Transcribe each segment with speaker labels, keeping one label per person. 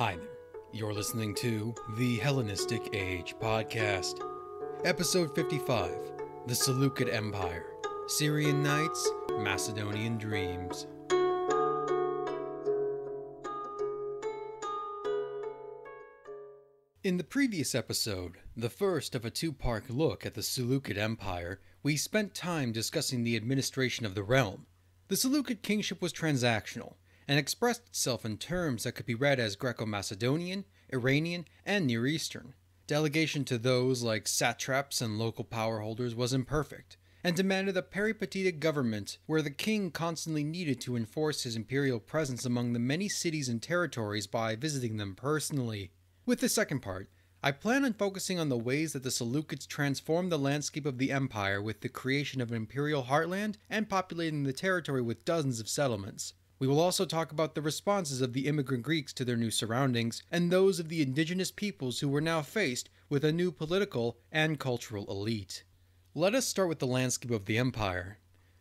Speaker 1: Hi there. You're listening to the Hellenistic Age Podcast, Episode 55 The Seleucid Empire, Syrian Nights, Macedonian Dreams. In the previous episode, the first of a two part look at the Seleucid Empire, we spent time discussing the administration of the realm. The Seleucid kingship was transactional and expressed itself in terms that could be read as Greco Macedonian, Iranian, and Near Eastern. Delegation to those like satraps and local power holders was imperfect, and demanded a peripatetic government where the king constantly needed to enforce his imperial presence among the many cities and territories by visiting them personally. With the second part, I plan on focusing on the ways that the Seleucids transformed the landscape of the empire with the creation of an imperial heartland and populating the territory with dozens of settlements. We will also talk about the responses of the immigrant Greeks to their new surroundings and those of the indigenous peoples who were now faced with a new political and cultural elite. Let us start with the landscape of the empire.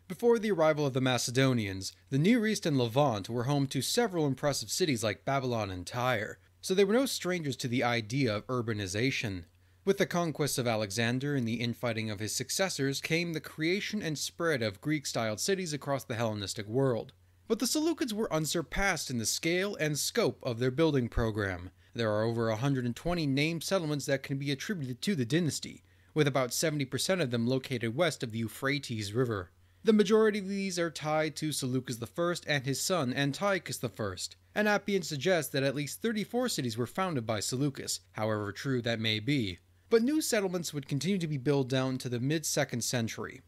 Speaker 1: Before the arrival of the Macedonians, the Near East and Levant were home to several impressive cities like Babylon and Tyre, so they were no strangers to the idea of urbanization. With the conquests of Alexander and the infighting of his successors came the creation and spread of Greek styled cities across the Hellenistic world. But the Seleucids were unsurpassed in the scale and scope of their building program. There are over 120 named settlements that can be attributed to the dynasty, with about 70% of them located west of the Euphrates River. The majority of these are tied to Seleucus I and his son Antiochus I, and Appian suggests that at least 34 cities were founded by Seleucus, however true that may be. But new settlements would continue to be built down to the mid 2nd century.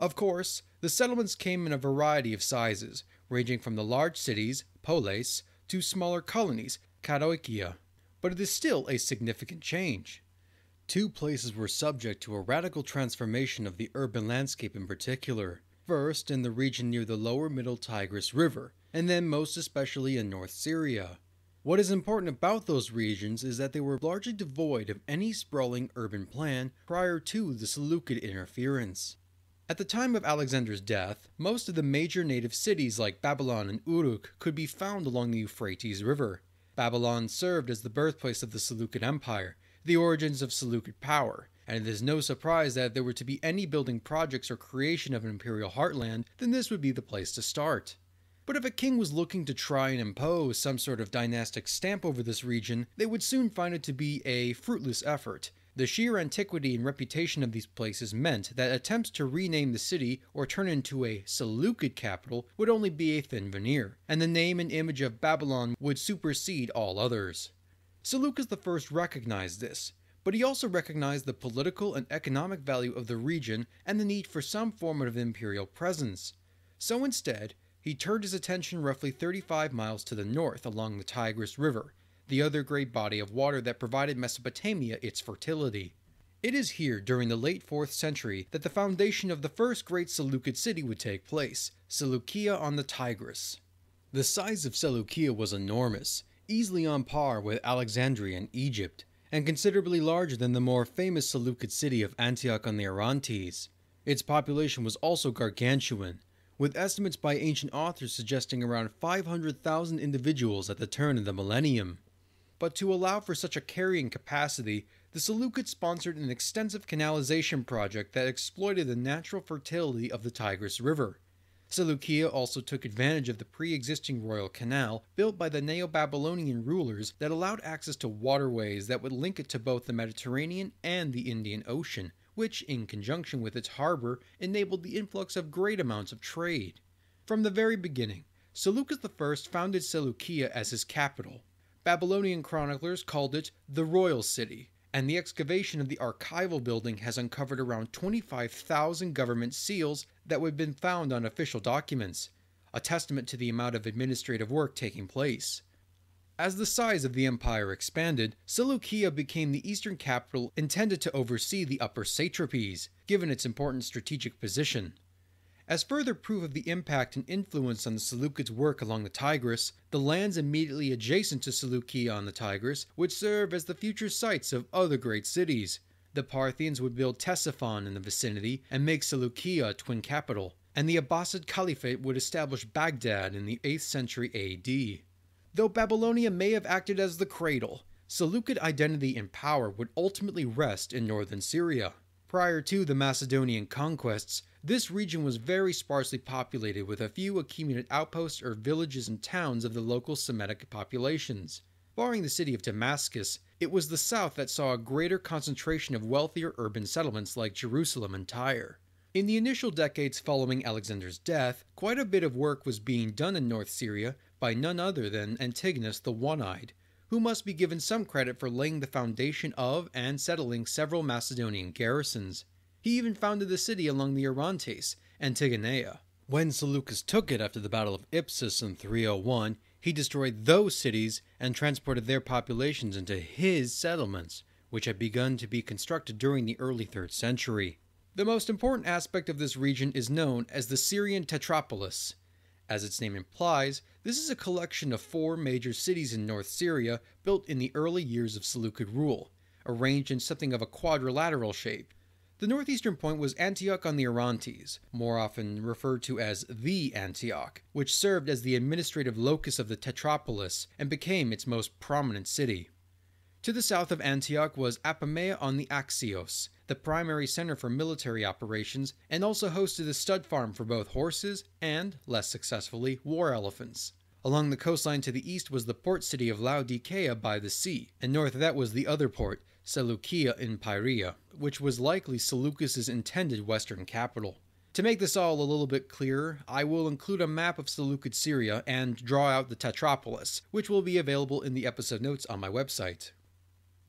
Speaker 1: Of course, the settlements came in a variety of sizes, ranging from the large cities, polis, to smaller colonies, katoikia. But it is still a significant change. Two places were subject to a radical transformation of the urban landscape in particular. First, in the region near the lower middle Tigris River, and then most especially in North Syria. What is important about those regions is that they were largely devoid of any sprawling urban plan prior to the Seleucid interference. At the time of Alexander's death, most of the major native cities like Babylon and Uruk could be found along the Euphrates River. Babylon served as the birthplace of the Seleucid Empire, the origins of Seleucid power, and it is no surprise that if there were to be any building projects or creation of an imperial heartland, then this would be the place to start. But if a king was looking to try and impose some sort of dynastic stamp over this region, they would soon find it to be a fruitless effort, the sheer antiquity and reputation of these places meant that attempts to rename the city or turn it into a Seleucid capital would only be a thin veneer, and the name and image of Babylon would supersede all others. Seleucus I recognized this, but he also recognized the political and economic value of the region and the need for some form of imperial presence. So instead, he turned his attention roughly 35 miles to the north along the Tigris River the other great body of water that provided Mesopotamia its fertility. It is here during the late 4th century that the foundation of the first great Seleucid city would take place, Seleucia on the Tigris. The size of Seleucia was enormous, easily on par with Alexandria in Egypt, and considerably larger than the more famous Seleucid city of Antioch on the Orontes. Its population was also gargantuan, with estimates by ancient authors suggesting around 500,000 individuals at the turn of the millennium but to allow for such a carrying capacity, the Seleucids sponsored an extensive canalization project that exploited the natural fertility of the Tigris River. Seleucia also took advantage of the pre existing royal canal built by the Neo Babylonian rulers that allowed access to waterways that would link it to both the Mediterranean and the Indian Ocean, which, in conjunction with its harbor, enabled the influx of great amounts of trade. From the very beginning, Seleucus I founded Seleucia as his capital, Babylonian chroniclers called it the Royal City, and the excavation of the archival building has uncovered around 25,000 government seals that would have been found on official documents, a testament to the amount of administrative work taking place. As the size of the empire expanded, Seleucia became the eastern capital intended to oversee the upper satrapies, given its important strategic position. As further proof of the impact and influence on the Seleucids' work along the Tigris, the lands immediately adjacent to Seleucia on the Tigris would serve as the future sites of other great cities. The Parthians would build Ctesiphon in the vicinity and make Seleucia a twin capital, and the Abbasid Caliphate would establish Baghdad in the 8th century AD. Though Babylonia may have acted as the cradle, Seleucid identity and power would ultimately rest in northern Syria. Prior to the Macedonian conquests, this region was very sparsely populated with a few accumulated outposts or villages and towns of the local Semitic populations. Barring the city of Damascus, it was the south that saw a greater concentration of wealthier urban settlements like Jerusalem and Tyre. In the initial decades following Alexander's death, quite a bit of work was being done in North Syria by none other than Antigonus the One Eyed, who must be given some credit for laying the foundation of and settling several Macedonian garrisons. He even founded the city along the Orontes, Antigonea. When Seleucus took it after the Battle of Ipsus in 301, he destroyed those cities and transported their populations into his settlements, which had begun to be constructed during the early 3rd century. The most important aspect of this region is known as the Syrian Tetrapolis. As its name implies, this is a collection of four major cities in North Syria built in the early years of Seleucid rule, arranged in something of a quadrilateral shape. The northeastern point was Antioch on the Orontes, more often referred to as the Antioch, which served as the administrative locus of the Tetrapolis and became its most prominent city. To the south of Antioch was Apamea on the Axios, the primary center for military operations, and also hosted a stud farm for both horses and, less successfully, war elephants. Along the coastline to the east was the port city of Laodicea by the sea, and north of that was the other port, Seleucia in Pieria, which was likely Seleucus's intended western capital. To make this all a little bit clearer, I will include a map of Seleucid Syria and draw out the Tetrapolis, which will be available in the episode notes on my website.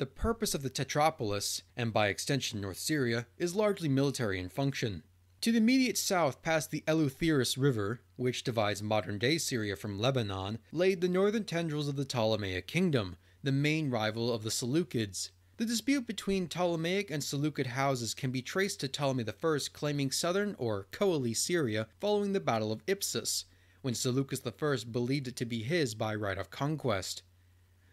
Speaker 1: The purpose of the Tetrapolis, and by extension North Syria, is largely military in function. To the immediate south, past the Eleutherus River, which divides modern day Syria from Lebanon, lay the northern tendrils of the Ptolemaic kingdom, the main rival of the Seleucids. The dispute between Ptolemaic and Seleucid houses can be traced to Ptolemy I claiming southern or Coele Syria following the Battle of Ipsus, when Seleucus I believed it to be his by right of conquest.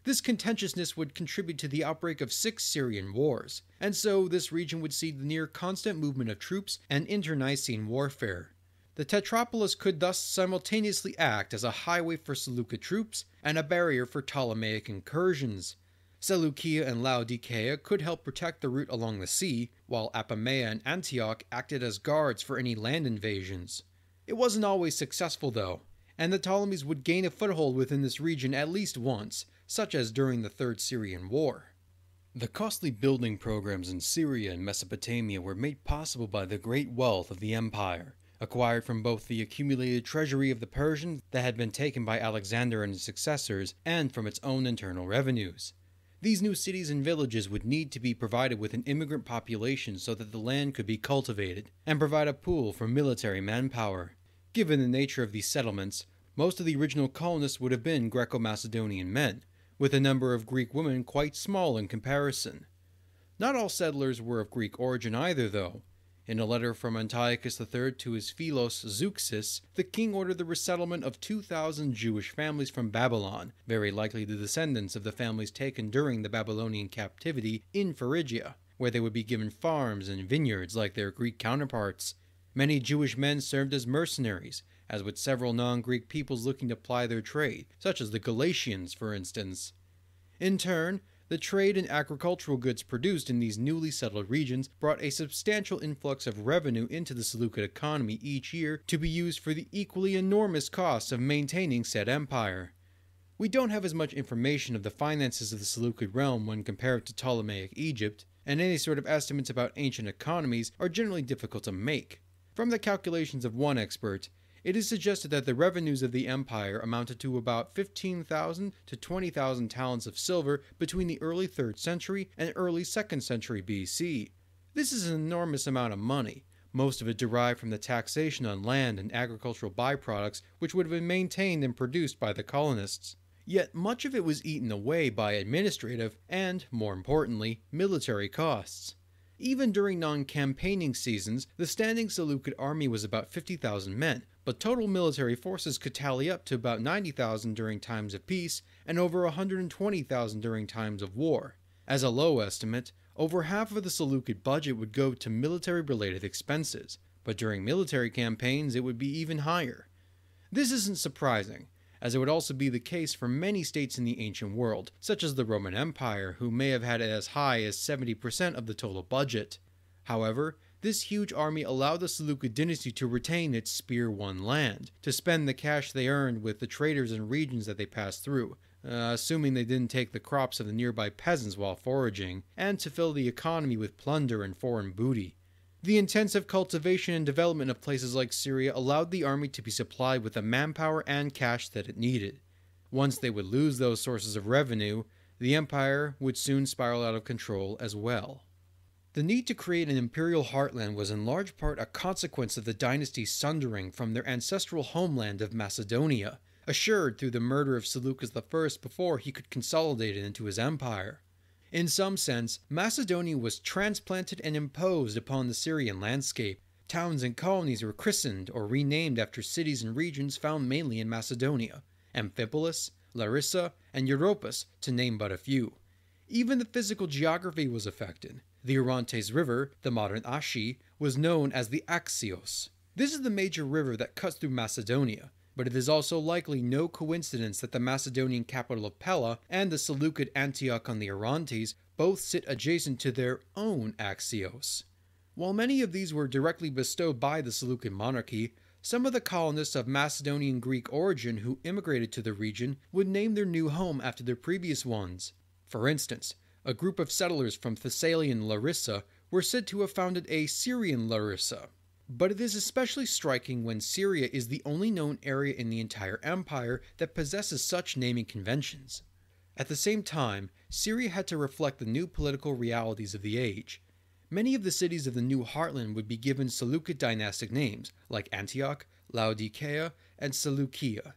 Speaker 1: This contentiousness would contribute to the outbreak of six Syrian wars, and so this region would see the near constant movement of troops and internecine warfare. The Tetrapolis could thus simultaneously act as a highway for Seleucid troops and a barrier for Ptolemaic incursions. Seleucia and Laodicea could help protect the route along the sea, while Apamea and Antioch acted as guards for any land invasions. It wasn't always successful though, and the Ptolemies would gain a foothold within this region at least once, such as during the Third Syrian War. The costly building programs in Syria and Mesopotamia were made possible by the great wealth of the empire, acquired from both the accumulated treasury of the Persians that had been taken by Alexander and his successors and from its own internal revenues. These new cities and villages would need to be provided with an immigrant population so that the land could be cultivated, and provide a pool for military manpower. Given the nature of these settlements, most of the original colonists would have been Greco Macedonian men, with a number of Greek women quite small in comparison. Not all settlers were of Greek origin either, though, in a letter from Antiochus III to his Philos Zeuxis, the king ordered the resettlement of 2,000 Jewish families from Babylon, very likely the descendants of the families taken during the Babylonian captivity in Phrygia, where they would be given farms and vineyards like their Greek counterparts. Many Jewish men served as mercenaries, as would several non Greek peoples looking to ply their trade, such as the Galatians, for instance. In turn, the trade in agricultural goods produced in these newly settled regions brought a substantial influx of revenue into the Seleucid economy each year to be used for the equally enormous costs of maintaining said empire. We don't have as much information of the finances of the Seleucid realm when compared to Ptolemaic Egypt, and any sort of estimates about ancient economies are generally difficult to make. From the calculations of one expert, it is suggested that the revenues of the empire amounted to about 15,000 to 20,000 talents of silver between the early 3rd century and early 2nd century BC. This is an enormous amount of money, most of it derived from the taxation on land and agricultural byproducts which would have been maintained and produced by the colonists. Yet much of it was eaten away by administrative and, more importantly, military costs. Even during non campaigning seasons, the standing Seleucid army was about 50,000 men, but total military forces could tally up to about 90,000 during times of peace and over 120,000 during times of war. As a low estimate, over half of the Seleucid budget would go to military related expenses, but during military campaigns it would be even higher. This isn't surprising, as it would also be the case for many states in the ancient world, such as the Roman Empire, who may have had as high as 70% of the total budget. However, this huge army allowed the Seleucid dynasty to retain its spear won land, to spend the cash they earned with the traders and regions that they passed through, uh, assuming they didn't take the crops of the nearby peasants while foraging, and to fill the economy with plunder and foreign booty. The intensive cultivation and development of places like Syria allowed the army to be supplied with the manpower and cash that it needed. Once they would lose those sources of revenue, the empire would soon spiral out of control as well. The need to create an imperial heartland was in large part a consequence of the dynasty's sundering from their ancestral homeland of Macedonia, assured through the murder of Seleucus I before he could consolidate it into his empire. In some sense, Macedonia was transplanted and imposed upon the Syrian landscape. Towns and colonies were christened or renamed after cities and regions found mainly in Macedonia Amphipolis, Larissa, and Europus, to name but a few. Even the physical geography was affected. The Orontes River, the modern Ashi, was known as the Axios. This is the major river that cuts through Macedonia, but it is also likely no coincidence that the Macedonian capital of Pella and the Seleucid Antioch on the Orontes both sit adjacent to their own Axios. While many of these were directly bestowed by the Seleucid monarchy, some of the colonists of Macedonian Greek origin who immigrated to the region would name their new home after their previous ones. For instance, a group of settlers from Thessalian Larissa were said to have founded a Syrian Larissa, but it is especially striking when Syria is the only known area in the entire empire that possesses such naming conventions. At the same time, Syria had to reflect the new political realities of the age. Many of the cities of the new heartland would be given Seleucid dynastic names, like Antioch, Laodicea, and Seleucia.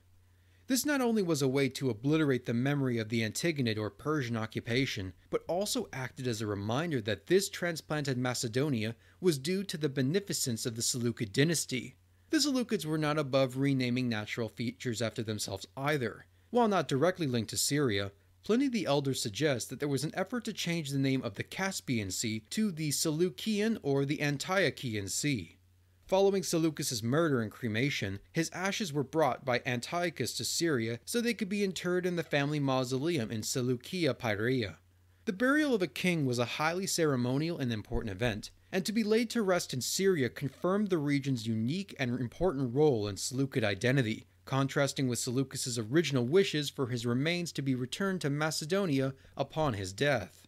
Speaker 1: This not only was a way to obliterate the memory of the Antigonid or Persian occupation, but also acted as a reminder that this transplanted Macedonia was due to the beneficence of the Seleucid dynasty. The Seleucids were not above renaming natural features after themselves either. While not directly linked to Syria, Pliny the Elder suggests that there was an effort to change the name of the Caspian Sea to the Seleucian or the Antiochian Sea. Following Seleucus' murder and cremation, his ashes were brought by Antiochus to Syria so they could be interred in the family mausoleum in Seleucia Pieria. The burial of a king was a highly ceremonial and important event, and to be laid to rest in Syria confirmed the region's unique and important role in Seleucid identity, contrasting with Seleucus' original wishes for his remains to be returned to Macedonia upon his death.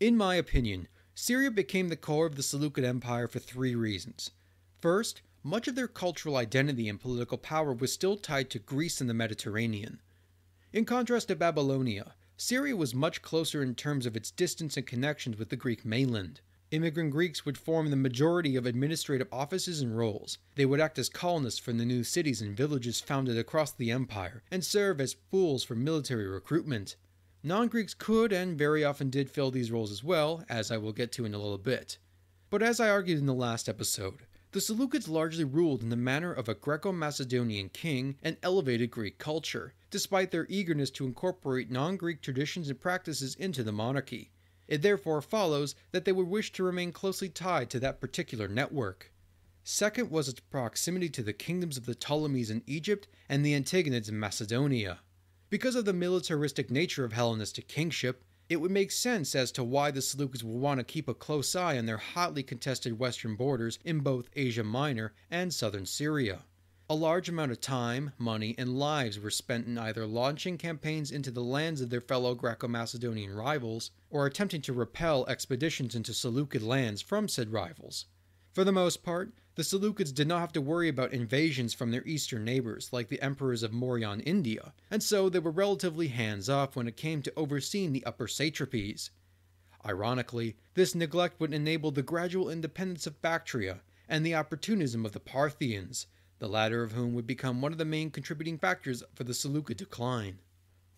Speaker 1: In my opinion, Syria became the core of the Seleucid Empire for three reasons. First, much of their cultural identity and political power was still tied to Greece and the Mediterranean. In contrast to Babylonia, Syria was much closer in terms of its distance and connections with the Greek mainland. Immigrant Greeks would form the majority of administrative offices and roles. They would act as colonists for the new cities and villages founded across the empire, and serve as pools for military recruitment. Non Greeks could and very often did fill these roles as well, as I will get to in a little bit. But as I argued in the last episode, the Seleucids largely ruled in the manner of a Greco Macedonian king and elevated Greek culture, despite their eagerness to incorporate non Greek traditions and practices into the monarchy. It therefore follows that they would wish to remain closely tied to that particular network. Second was its proximity to the kingdoms of the Ptolemies in Egypt and the Antigonids in Macedonia. Because of the militaristic nature of Hellenistic kingship, it would make sense as to why the Seleucids would want to keep a close eye on their hotly contested western borders in both Asia Minor and southern Syria. A large amount of time, money, and lives were spent in either launching campaigns into the lands of their fellow Greco Macedonian rivals, or attempting to repel expeditions into Seleucid lands from said rivals. For the most part, the Seleucids did not have to worry about invasions from their eastern neighbors like the emperors of Mauryan India, and so they were relatively hands off when it came to overseeing the upper satrapies. Ironically, this neglect would enable the gradual independence of Bactria and the opportunism of the Parthians, the latter of whom would become one of the main contributing factors for the Seleucid decline.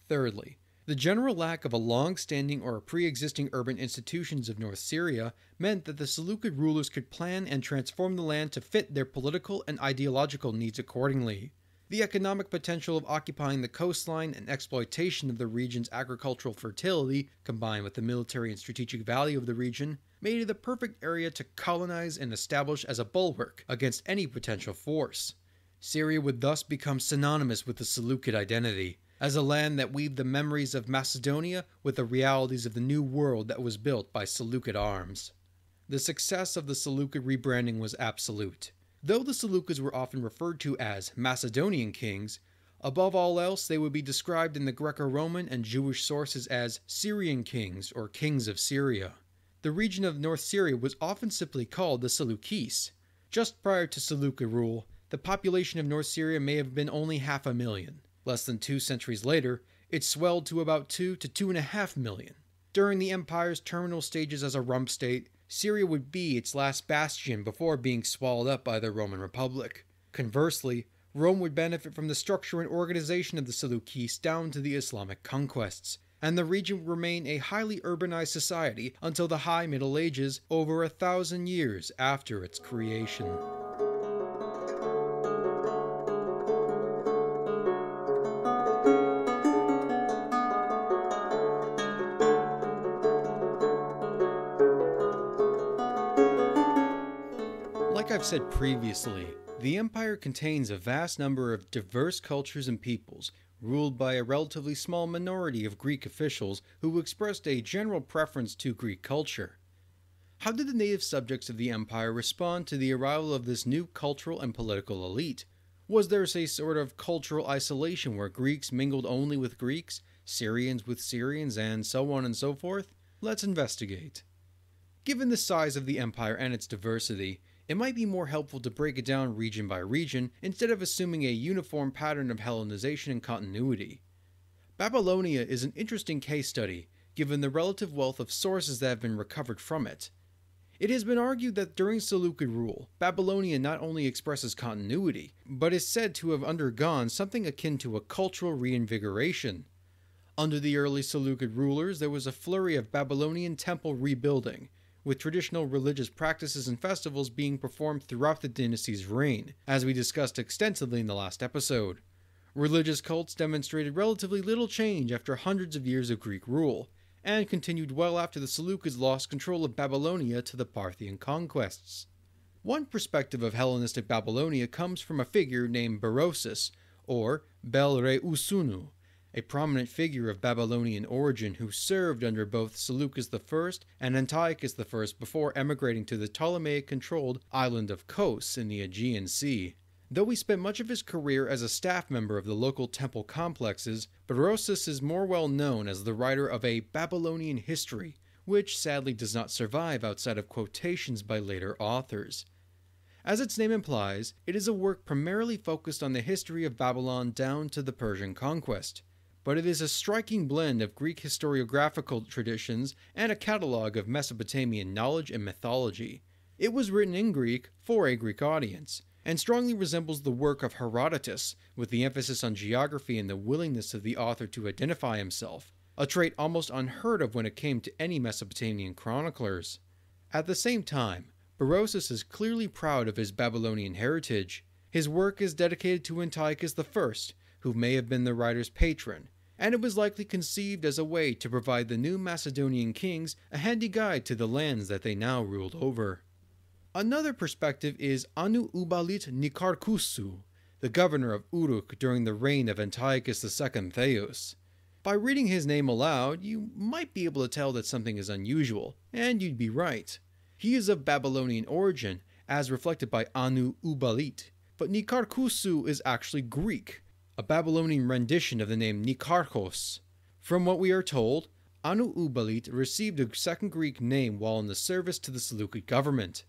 Speaker 1: Thirdly, the general lack of a long standing or pre existing urban institutions of North Syria meant that the Seleucid rulers could plan and transform the land to fit their political and ideological needs accordingly. The economic potential of occupying the coastline and exploitation of the region's agricultural fertility, combined with the military and strategic value of the region, made it the perfect area to colonize and establish as a bulwark against any potential force. Syria would thus become synonymous with the Seleucid identity, as a land that weaved the memories of Macedonia with the realities of the new world that was built by Seleucid arms. The success of the Seleucid rebranding was absolute. Though the Seleucids were often referred to as Macedonian kings, above all else they would be described in the Greco Roman and Jewish sources as Syrian kings or kings of Syria. The region of North Syria was often simply called the Seleucis. Just prior to Seleucid rule, the population of North Syria may have been only half a million. Less than two centuries later, it swelled to about two to two and a half million. During the empire's terminal stages as a rump state, Syria would be its last bastion before being swallowed up by the Roman Republic. Conversely, Rome would benefit from the structure and organization of the Seleucids down to the Islamic conquests, and the region would remain a highly urbanized society until the High Middle Ages, over a thousand years after its creation. Said previously, the empire contains a vast number of diverse cultures and peoples, ruled by a relatively small minority of Greek officials who expressed a general preference to Greek culture. How did the native subjects of the empire respond to the arrival of this new cultural and political elite? Was there a sort of cultural isolation where Greeks mingled only with Greeks, Syrians with Syrians, and so on and so forth? Let's investigate. Given the size of the empire and its diversity, it might be more helpful to break it down region by region instead of assuming a uniform pattern of Hellenization and continuity. Babylonia is an interesting case study, given the relative wealth of sources that have been recovered from it. It has been argued that during Seleucid rule, Babylonia not only expresses continuity, but is said to have undergone something akin to a cultural reinvigoration. Under the early Seleucid rulers, there was a flurry of Babylonian temple rebuilding, with traditional religious practices and festivals being performed throughout the dynasty's reign, as we discussed extensively in the last episode. Religious cults demonstrated relatively little change after hundreds of years of Greek rule, and continued well after the Seleucids lost control of Babylonia to the Parthian conquests. One perspective of Hellenistic Babylonia comes from a figure named Berosus, or Bel Re Usunu, a prominent figure of Babylonian origin who served under both Seleucus I and Antiochus I before emigrating to the Ptolemaic controlled island of Kos in the Aegean Sea. Though he spent much of his career as a staff member of the local temple complexes, Berosus is more well known as the writer of a Babylonian history, which sadly does not survive outside of quotations by later authors. As its name implies, it is a work primarily focused on the history of Babylon down to the Persian conquest but it is a striking blend of Greek historiographical traditions and a catalogue of Mesopotamian knowledge and mythology. It was written in Greek for a Greek audience, and strongly resembles the work of Herodotus, with the emphasis on geography and the willingness of the author to identify himself, a trait almost unheard of when it came to any Mesopotamian chroniclers. At the same time, Berosus is clearly proud of his Babylonian heritage. His work is dedicated to Antiochus I, who may have been the writer's patron, and it was likely conceived as a way to provide the new Macedonian kings a handy guide to the lands that they now ruled over. Another perspective is Anu Ubalit Nikarkusu, the governor of Uruk during the reign of Antiochus II Theos. By reading his name aloud, you might be able to tell that something is unusual, and you'd be right. He is of Babylonian origin, as reflected by Anu Ubalit, but Nikarkusu is actually Greek, a Babylonian rendition of the name Nikarchos. From what we are told, Anu Ubalit received a second Greek name while in the service to the Seleucid government.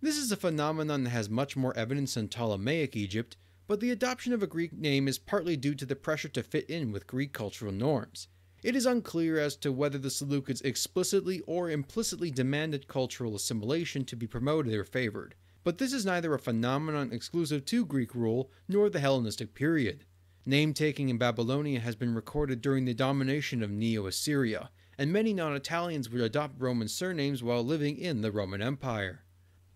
Speaker 1: This is a phenomenon that has much more evidence in Ptolemaic Egypt, but the adoption of a Greek name is partly due to the pressure to fit in with Greek cultural norms. It is unclear as to whether the Seleucids explicitly or implicitly demanded cultural assimilation to be promoted or favored, but this is neither a phenomenon exclusive to Greek rule nor the Hellenistic period. Name taking in Babylonia has been recorded during the domination of Neo Assyria, and many non Italians would adopt Roman surnames while living in the Roman Empire.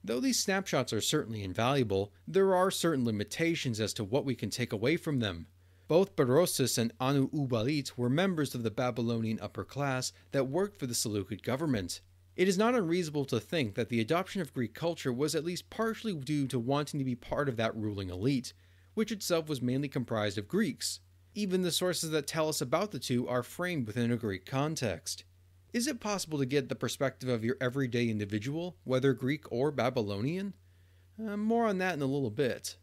Speaker 1: Though these snapshots are certainly invaluable, there are certain limitations as to what we can take away from them. Both Berosus and Anu Ubalit were members of the Babylonian upper class that worked for the Seleucid government. It is not unreasonable to think that the adoption of Greek culture was at least partially due to wanting to be part of that ruling elite, which itself was mainly comprised of Greeks. Even the sources that tell us about the two are framed within a Greek context. Is it possible to get the perspective of your everyday individual, whether Greek or Babylonian? Uh, more on that in a little bit.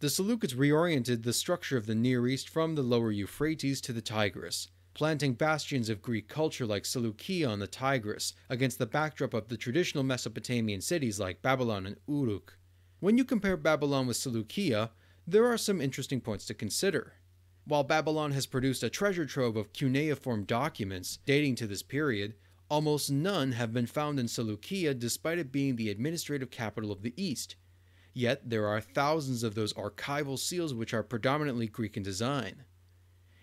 Speaker 1: The Seleucids reoriented the structure of the Near East from the lower Euphrates to the Tigris, planting bastions of Greek culture like Seleucia on the Tigris against the backdrop of the traditional Mesopotamian cities like Babylon and Uruk. When you compare Babylon with Seleucia, there are some interesting points to consider. While Babylon has produced a treasure trove of cuneiform documents dating to this period, almost none have been found in Seleucia despite it being the administrative capital of the East. Yet there are thousands of those archival seals which are predominantly Greek in design.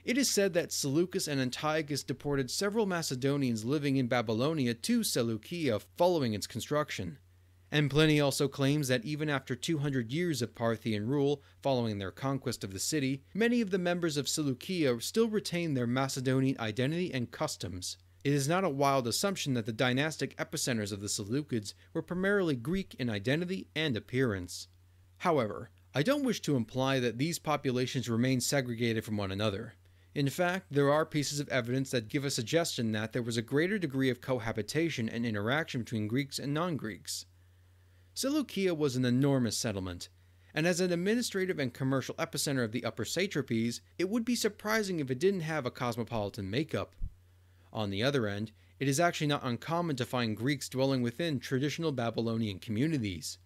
Speaker 1: It is said that Seleucus and Antiochus deported several Macedonians living in Babylonia to Seleucia following its construction. And Pliny also claims that even after 200 years of Parthian rule following their conquest of the city, many of the members of Seleucia still retain their Macedonian identity and customs. It is not a wild assumption that the dynastic epicenters of the Seleucids were primarily Greek in identity and appearance. However, I don't wish to imply that these populations remain segregated from one another. In fact, there are pieces of evidence that give a suggestion that there was a greater degree of cohabitation and interaction between Greeks and non Greeks. Seleucia was an enormous settlement, and as an administrative and commercial epicenter of the upper satrapies, it would be surprising if it didn't have a cosmopolitan makeup. On the other end, it is actually not uncommon to find Greeks dwelling within traditional Babylonian communities.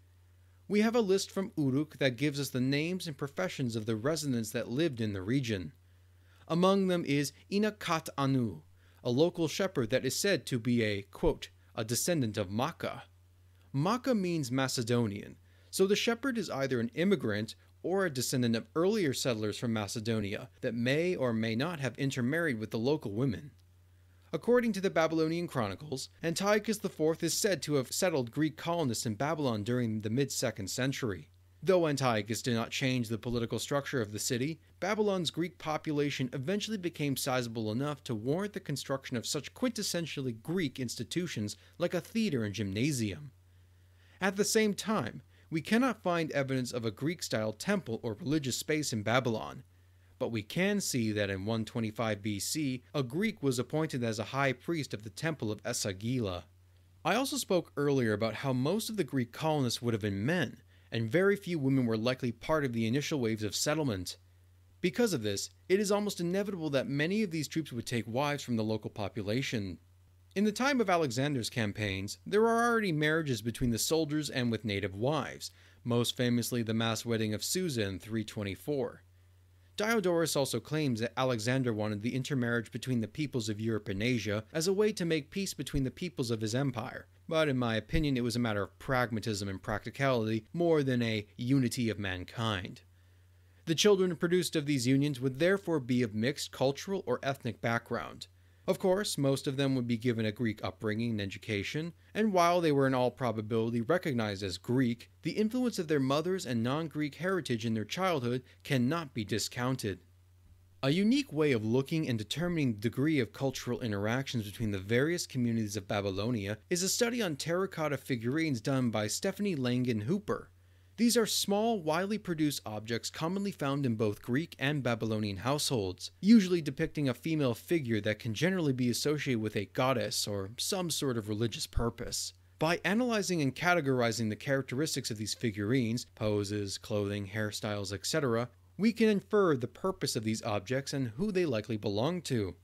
Speaker 1: We have a list from Uruk that gives us the names and professions of the residents that lived in the region. Among them is Inakat Anu, a local shepherd that is said to be a, quote, a descendant of Makkah. Makkah means Macedonian, so the shepherd is either an immigrant or a descendant of earlier settlers from Macedonia that may or may not have intermarried with the local women. According to the Babylonian chronicles, Antiochus IV is said to have settled Greek colonists in Babylon during the mid 2nd century. Though Antiochus did not change the political structure of the city, Babylon's Greek population eventually became sizable enough to warrant the construction of such quintessentially Greek institutions like a theater and gymnasium. At the same time, we cannot find evidence of a Greek style temple or religious space in Babylon, but we can see that in 125 BC, a Greek was appointed as a high priest of the temple of Esagila. I also spoke earlier about how most of the Greek colonists would have been men, and very few women were likely part of the initial waves of settlement. Because of this, it is almost inevitable that many of these troops would take wives from the local population. In the time of Alexander's campaigns, there are already marriages between the soldiers and with native wives, most famously the mass wedding of Susa in 324. Diodorus also claims that Alexander wanted the intermarriage between the peoples of Europe and Asia as a way to make peace between the peoples of his empire, but in my opinion, it was a matter of pragmatism and practicality more than a unity of mankind. The children produced of these unions would therefore be of mixed cultural or ethnic background. Of course, most of them would be given a Greek upbringing and education, and while they were in all probability recognized as Greek, the influence of their mothers and non Greek heritage in their childhood cannot be discounted. A unique way of looking and determining the degree of cultural interactions between the various communities of Babylonia is a study on terracotta figurines done by Stephanie Langin Hooper. These are small, widely produced objects commonly found in both Greek and Babylonian households, usually depicting a female figure that can generally be associated with a goddess or some sort of religious purpose. By analyzing and categorizing the characteristics of these figurines, poses, clothing, hairstyles, etc., we can infer the purpose of these objects and who they likely belong to.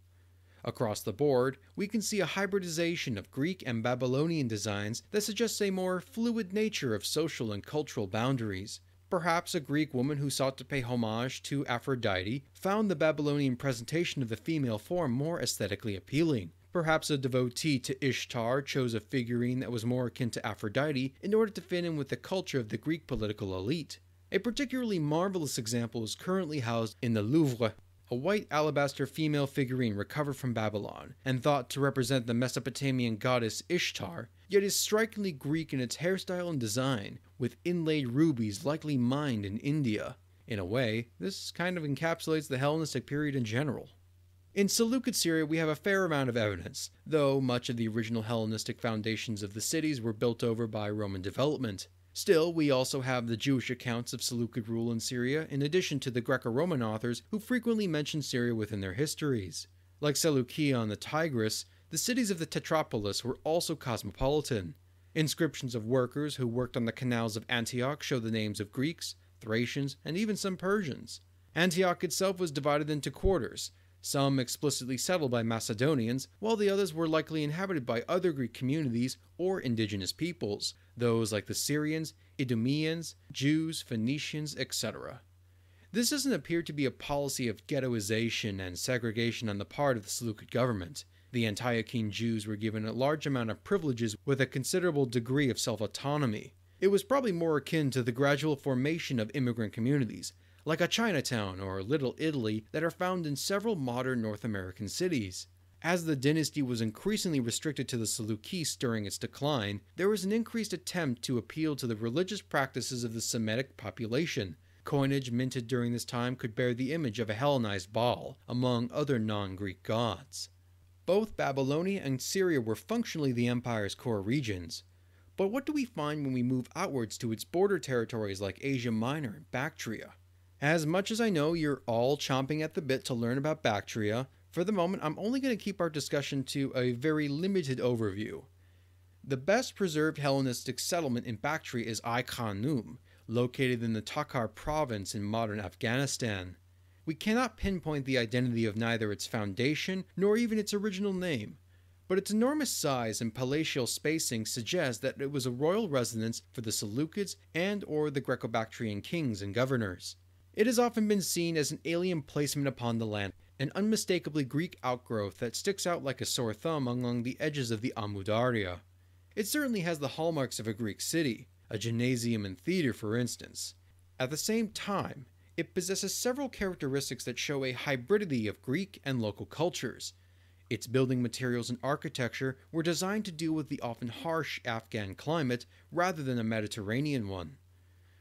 Speaker 1: Across the board, we can see a hybridization of Greek and Babylonian designs that suggests a more fluid nature of social and cultural boundaries. Perhaps a Greek woman who sought to pay homage to Aphrodite found the Babylonian presentation of the female form more aesthetically appealing. Perhaps a devotee to Ishtar chose a figurine that was more akin to Aphrodite in order to fit in with the culture of the Greek political elite. A particularly marvelous example is currently housed in the Louvre, a white alabaster female figurine recovered from Babylon, and thought to represent the Mesopotamian goddess Ishtar, yet is strikingly Greek in its hairstyle and design, with inlaid rubies likely mined in India. In a way, this kind of encapsulates the Hellenistic period in general. In Seleucid Syria, we have a fair amount of evidence, though much of the original Hellenistic foundations of the cities were built over by Roman development. Still, we also have the Jewish accounts of Seleucid rule in Syria, in addition to the Greco Roman authors who frequently mention Syria within their histories. Like Seleucia on the Tigris, the cities of the Tetrapolis were also cosmopolitan. Inscriptions of workers who worked on the canals of Antioch show the names of Greeks, Thracians, and even some Persians. Antioch itself was divided into quarters, some explicitly settled by Macedonians, while the others were likely inhabited by other Greek communities or indigenous peoples, those like the Syrians, Idumeans, Jews, Phoenicians, etc. This doesn't appear to be a policy of ghettoization and segregation on the part of the Seleucid government. The Antiochene Jews were given a large amount of privileges with a considerable degree of self autonomy. It was probably more akin to the gradual formation of immigrant communities, like a Chinatown or Little Italy that are found in several modern North American cities. As the dynasty was increasingly restricted to the Seleucis during its decline, there was an increased attempt to appeal to the religious practices of the Semitic population. Coinage minted during this time could bear the image of a Hellenized Baal, among other non Greek gods. Both Babylonia and Syria were functionally the empire's core regions. But what do we find when we move outwards to its border territories like Asia Minor and Bactria? As much as I know you're all chomping at the bit to learn about Bactria, for the moment I'm only going to keep our discussion to a very limited overview. The best preserved Hellenistic settlement in Bactria is Ai Khanoum, located in the Takhar province in modern Afghanistan. We cannot pinpoint the identity of neither its foundation nor even its original name, but its enormous size and palatial spacing suggest that it was a royal residence for the Seleucids and or the Greco-Bactrian kings and governors. It has often been seen as an alien placement upon the land, an unmistakably Greek outgrowth that sticks out like a sore thumb along the edges of the Amudarya. It certainly has the hallmarks of a Greek city, a gymnasium and theater, for instance. At the same time, it possesses several characteristics that show a hybridity of Greek and local cultures. Its building materials and architecture were designed to deal with the often harsh Afghan climate rather than a Mediterranean one.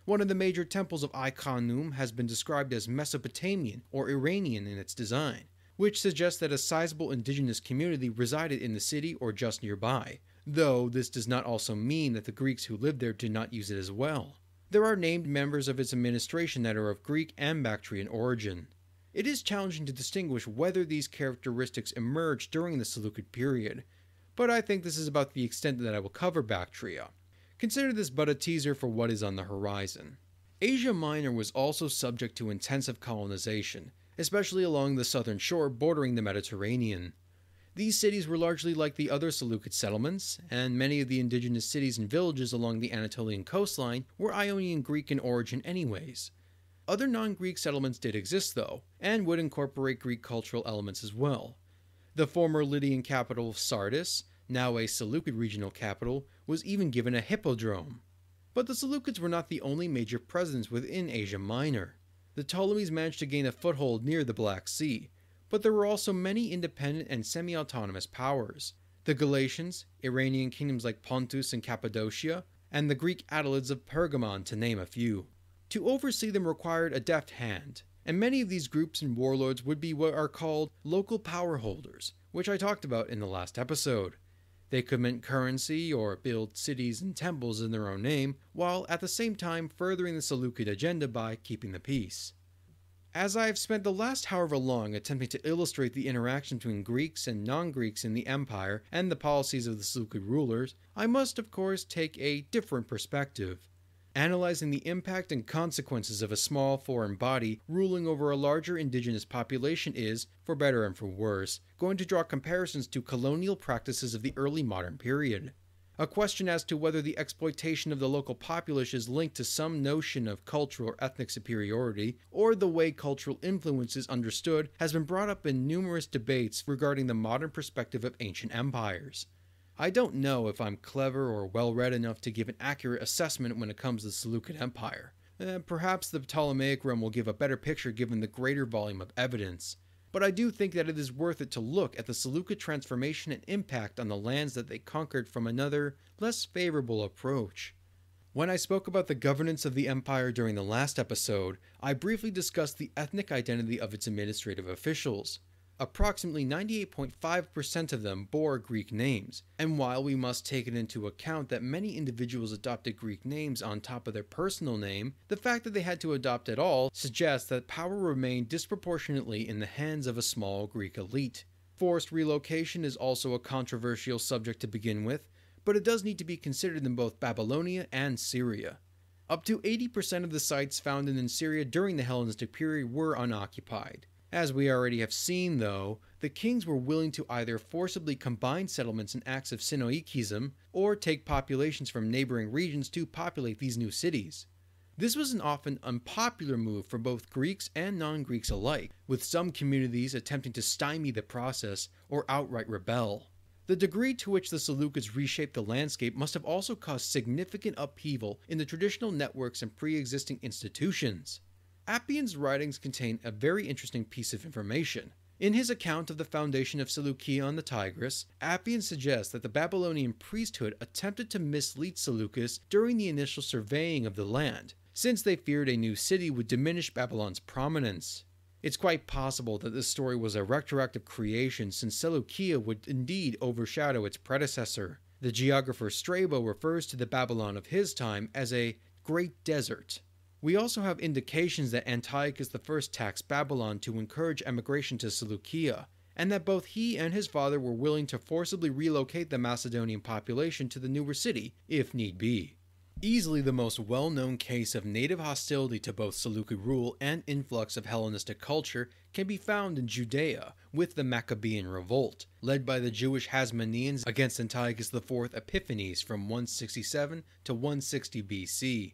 Speaker 1: One of the major temples of Ai Khanoum has been described as Mesopotamian or Iranian in its design, which suggests that a sizable indigenous community resided in the city or just nearby, though this does not also mean that the Greeks who lived there did not use it as well. There are named members of its administration that are of Greek and Bactrian origin. It is challenging to distinguish whether these characteristics emerged during the Seleucid period, but I think this is about the extent that I will cover Bactria. Consider this but a teaser for what is on the horizon. Asia Minor was also subject to intensive colonization, especially along the southern shore bordering the Mediterranean. These cities were largely like the other Seleucid settlements, and many of the indigenous cities and villages along the Anatolian coastline were Ionian Greek in origin, anyways. Other non Greek settlements did exist, though, and would incorporate Greek cultural elements as well. The former Lydian capital of Sardis, now a Seleucid regional capital, was even given a hippodrome. But the Seleucids were not the only major presence within Asia Minor. The Ptolemies managed to gain a foothold near the Black Sea, but there were also many independent and semi autonomous powers. The Galatians, Iranian kingdoms like Pontus and Cappadocia, and the Greek Attalids of Pergamon, to name a few. To oversee them required a deft hand, and many of these groups and warlords would be what are called local power holders, which I talked about in the last episode. They could mint currency or build cities and temples in their own name, while at the same time furthering the Seleucid agenda by keeping the peace. As I have spent the last however long attempting to illustrate the interaction between Greeks and non Greeks in the empire and the policies of the Seleucid rulers, I must of course take a different perspective. Analyzing the impact and consequences of a small foreign body ruling over a larger indigenous population is, for better and for worse, going to draw comparisons to colonial practices of the early modern period. A question as to whether the exploitation of the local populace is linked to some notion of cultural or ethnic superiority, or the way cultural influence is understood, has been brought up in numerous debates regarding the modern perspective of ancient empires. I don't know if I'm clever or well read enough to give an accurate assessment when it comes to the Seleucid Empire. Eh, perhaps the Ptolemaic realm will give a better picture given the greater volume of evidence. But I do think that it is worth it to look at the Seleucid transformation and impact on the lands that they conquered from another, less favorable approach. When I spoke about the governance of the empire during the last episode, I briefly discussed the ethnic identity of its administrative officials. Approximately 98.5% of them bore Greek names. And while we must take it into account that many individuals adopted Greek names on top of their personal name, the fact that they had to adopt at all suggests that power remained disproportionately in the hands of a small Greek elite. Forced relocation is also a controversial subject to begin with, but it does need to be considered in both Babylonia and Syria. Up to 80% of the sites found in Syria during the Hellenistic period were unoccupied. As we already have seen, though, the kings were willing to either forcibly combine settlements in acts of synoikism or take populations from neighboring regions to populate these new cities. This was an often unpopular move for both Greeks and non Greeks alike, with some communities attempting to stymie the process or outright rebel. The degree to which the Seleucids reshaped the landscape must have also caused significant upheaval in the traditional networks and pre existing institutions. Appian's writings contain a very interesting piece of information. In his account of the foundation of Seleucia on the Tigris, Appian suggests that the Babylonian priesthood attempted to mislead Seleucus during the initial surveying of the land, since they feared a new city would diminish Babylon's prominence. It's quite possible that this story was a retroactive creation since Seleucia would indeed overshadow its predecessor. The geographer Strabo refers to the Babylon of his time as a great desert, we also have indications that Antiochus I taxed Babylon to encourage emigration to Seleucia, and that both he and his father were willing to forcibly relocate the Macedonian population to the newer city, if need be. Easily the most well known case of native hostility to both Seleucid rule and influx of Hellenistic culture can be found in Judea with the Maccabean revolt, led by the Jewish Hasmoneans against Antiochus IV Epiphanes from 167 to 160 BC.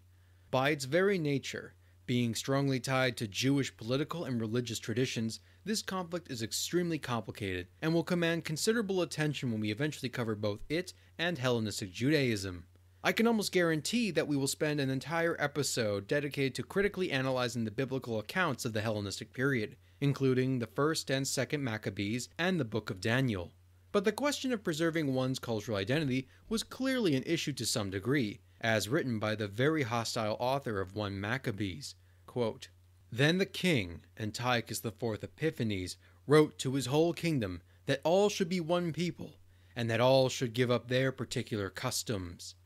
Speaker 1: By its very nature, being strongly tied to Jewish political and religious traditions, this conflict is extremely complicated and will command considerable attention when we eventually cover both it and Hellenistic Judaism. I can almost guarantee that we will spend an entire episode dedicated to critically analyzing the biblical accounts of the Hellenistic period, including the 1st and 2nd Maccabees and the Book of Daniel. But the question of preserving one's cultural identity was clearly an issue to some degree, as written by the very hostile author of 1 Maccabees. Quote, then the king, Antiochus IV Epiphanes, wrote to his whole kingdom that all should be one people, and that all should give up their particular customs.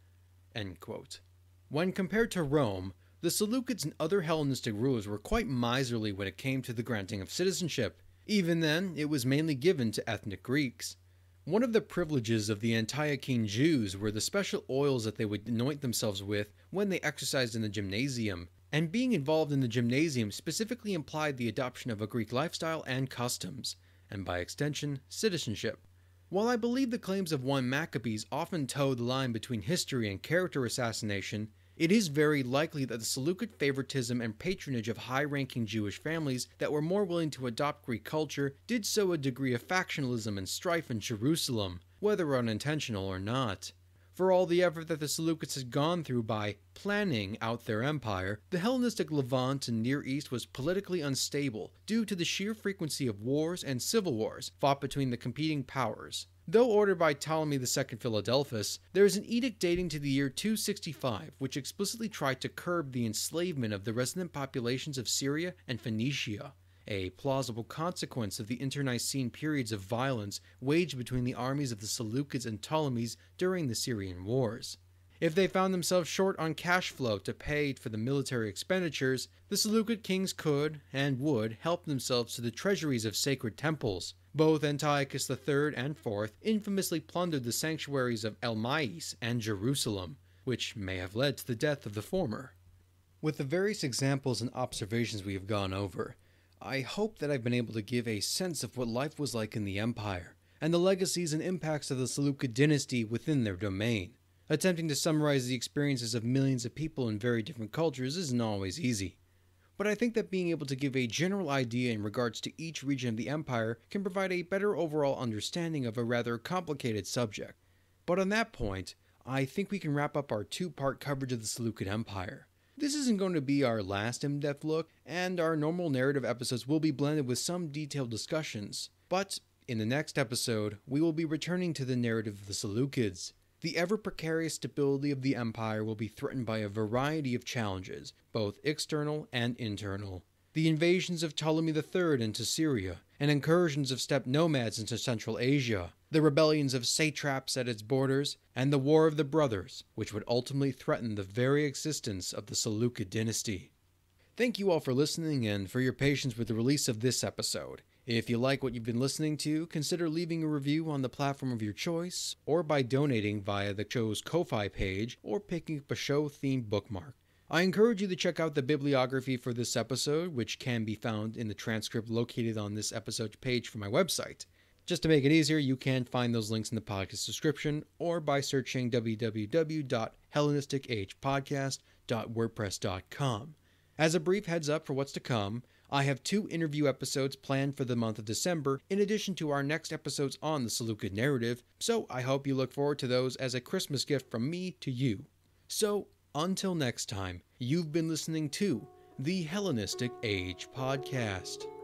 Speaker 1: When compared to Rome, the Seleucids and other Hellenistic rulers were quite miserly when it came to the granting of citizenship. Even then, it was mainly given to ethnic Greeks. One of the privileges of the Antiochene Jews were the special oils that they would anoint themselves with when they exercised in the gymnasium, and being involved in the gymnasium specifically implied the adoption of a Greek lifestyle and customs, and by extension, citizenship. While I believe the claims of 1 Maccabees often toe the line between history and character assassination, it is very likely that the Seleucid favoritism and patronage of high ranking Jewish families that were more willing to adopt Greek culture did sow a degree of factionalism and strife in Jerusalem, whether unintentional or not. For all the effort that the Seleucids had gone through by planning out their empire, the Hellenistic Levant and Near East was politically unstable due to the sheer frequency of wars and civil wars fought between the competing powers. Though ordered by Ptolemy II Philadelphus, there is an edict dating to the year 265 which explicitly tried to curb the enslavement of the resident populations of Syria and Phoenicia, a plausible consequence of the internecine periods of violence waged between the armies of the Seleucids and Ptolemies during the Syrian wars. If they found themselves short on cash flow to pay for the military expenditures, the Seleucid kings could and would help themselves to the treasuries of sacred temples, both Antiochus III and IV infamously plundered the sanctuaries of Elymais and Jerusalem, which may have led to the death of the former. With the various examples and observations we have gone over, I hope that I've been able to give a sense of what life was like in the empire, and the legacies and impacts of the Seleucid dynasty within their domain. Attempting to summarize the experiences of millions of people in very different cultures isn't always easy but I think that being able to give a general idea in regards to each region of the empire can provide a better overall understanding of a rather complicated subject. But on that point, I think we can wrap up our two part coverage of the Seleucid Empire. This isn't going to be our last in depth look, and our normal narrative episodes will be blended with some detailed discussions. But in the next episode, we will be returning to the narrative of the Seleucids, the ever precarious stability of the empire will be threatened by a variety of challenges, both external and internal. the invasions of Ptolemy III into Syria, and incursions of steppe nomads into Central Asia, the rebellions of satraps at its borders, and the War of the Brothers, which would ultimately threaten the very existence of the Seleucid dynasty. Thank you all for listening and for your patience with the release of this episode. If you like what you've been listening to, consider leaving a review on the platform of your choice, or by donating via the show's Ko-Fi page, or picking up a show-themed bookmark. I encourage you to check out the bibliography for this episode, which can be found in the transcript located on this episode's page for my website. Just to make it easier, you can find those links in the podcast description or by searching www.hellenisticagepodcast.wordpress.com. As a brief heads up for what's to come, I have two interview episodes planned for the month of December, in addition to our next episodes on the Seleucid narrative, so I hope you look forward to those as a Christmas gift from me to you. So, until next time, you've been listening to the Hellenistic Age Podcast.